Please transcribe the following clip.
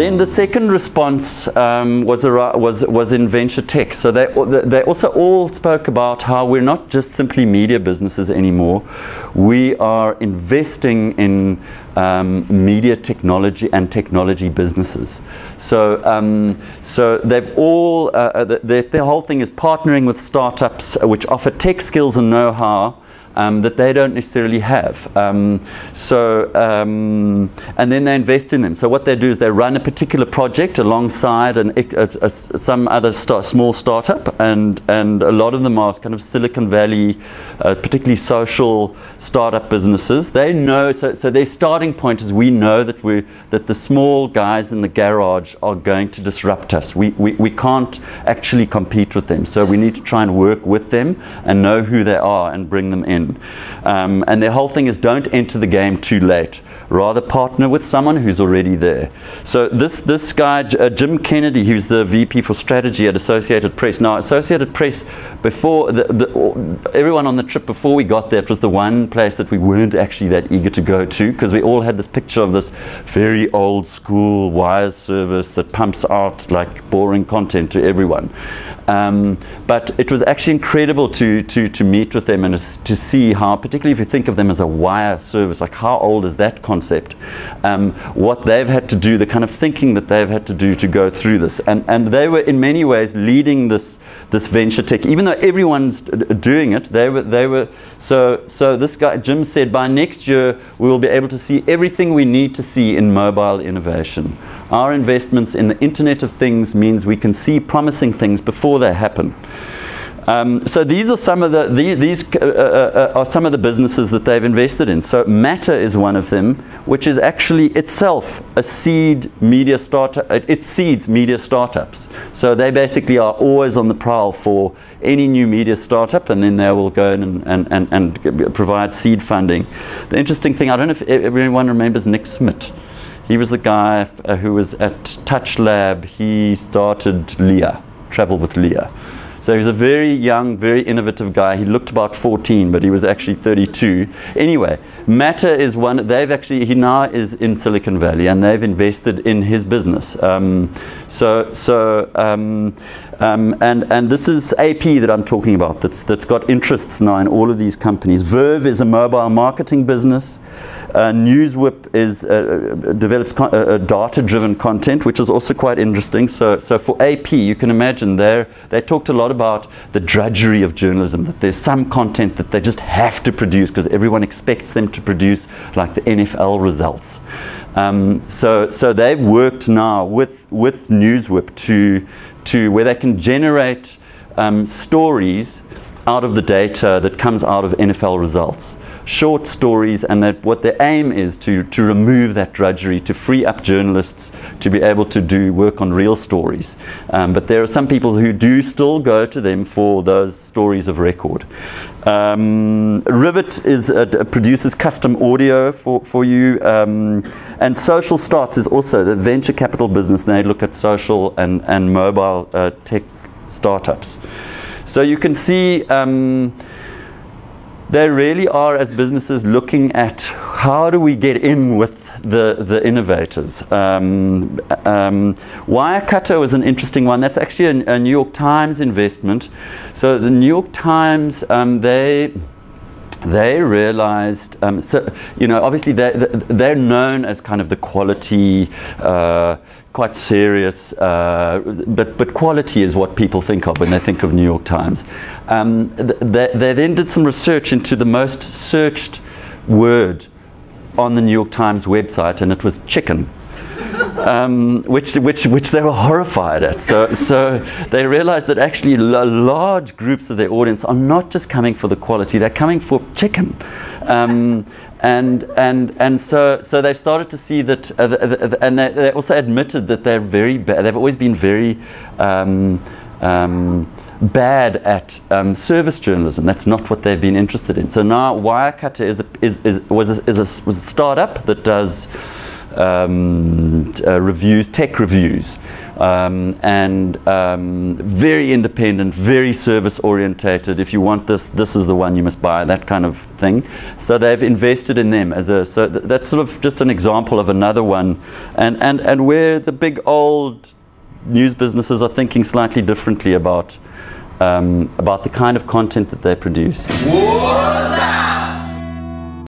then the second response um, was, was, was in venture tech. So they, they also all spoke about how we're not just simply media businesses anymore. We are investing in um, media technology and technology businesses. So, um, so they've all, uh, uh the, the, whole thing is partnering with startups which offer tech skills and know-how um, that they don't necessarily have. Um, so, um, and then they invest in them. So what they do is they run a particular project alongside an, a, a, some other start, small startup, and, and a lot of them are kind of Silicon Valley, uh, particularly social startup businesses. They know, so, so their starting point is we know that, we that the small guys in the garage are going to disrupt us. We, we, we can't actually compete with them. So we need to try and work with them and know who they are and bring them in. Um, and their whole thing is don't enter the game too late. Rather partner with someone who's already there. So this, this guy, uh, Jim Kennedy, who's the VP for strategy at Associated Press. Now, Associated Press, before the, the, everyone on the trip before we got there, it was the one place that we weren't actually that eager to go to because we all had this picture of this very old school wire service that pumps out like boring content to everyone. Um, but it was actually incredible to, to, to meet with them and to see how, particularly if you think of them as a wire service, like how old is that concept? Um, what they've had to do, the kind of thinking that they've had to do to go through this. And, and they were in many ways leading this, this venture tech, even though everyone's doing it, they were, they were, so, so this guy, Jim said, by next year, we will be able to see everything we need to see in mobile innovation. Our investments in the Internet of Things means we can see promising things before they happen. Um, so these are some of the, the these uh, uh, uh, are some of the businesses that they've invested in. So Matter is one of them, which is actually itself a seed media startup. It seeds media startups. So they basically are always on the prowl for any new media startup, and then they will go and and, and, and provide seed funding. The interesting thing, I don't know if everyone remembers Nick Smith. He was the guy uh, who was at Touch Lab. He started Leah, Travel with Lear. So he was a very young, very innovative guy. He looked about 14, but he was actually 32. Anyway, Matter is one, they've actually, he now is in Silicon Valley and they've invested in his business. Um, so, so um, um, and, and this is AP that I'm talking about that's, that's got interests now in all of these companies. Verve is a mobile marketing business. Uh, NewsWhip is, uh, uh develops con uh, uh, data-driven content, which is also quite interesting. So, so for AP, you can imagine they they talked a lot about the drudgery of journalism, that there's some content that they just have to produce because everyone expects them to produce like the NFL results. Um, so, so they've worked now with, with NewsWhip to to where they can generate um, stories out of the data that comes out of NFL results. Short stories, and that what the aim is to, to remove that drudgery, to free up journalists to be able to do work on real stories. Um, but there are some people who do still go to them for those stories of record. Um, Rivet is, produces custom audio for, for you. Um, and Social Starts is also the venture capital business. They look at social and, and mobile uh, tech startups. So you can see um, they really are, as businesses, looking at how do we get in with the, the innovators. Um, um, Wirecutter was an interesting one. That's actually a, a, New York Times investment. So the New York Times, um, they they realized, um, so, you know, obviously they're, they're known as kind of the quality, uh, quite serious, uh, but, but quality is what people think of when they think of New York Times. Um, they, they then did some research into the most searched word on the New York Times website, and it was chicken. Um, which, which, which they were horrified at. So, so they realized that actually large groups of their audience are not just coming for the quality, they're coming for chicken. Um, and, and, and so, so they've started to see that, uh, the, the, and they, they, also admitted that they're very bad, they've always been very um, um bad at um, service journalism. That's not what they've been interested in. So now Wirecutter is, a, is, is, was, a, is a, was a startup that does um, uh, reviews, tech reviews. um, and um, very independent, very service orientated. If you want this, this is the one you must buy, that kind of thing. So they've invested in them as a, so th- that's sort of just an example of another one. And, and, and where the big old news businesses are thinking slightly differently about, um, about the kind of content that they produce.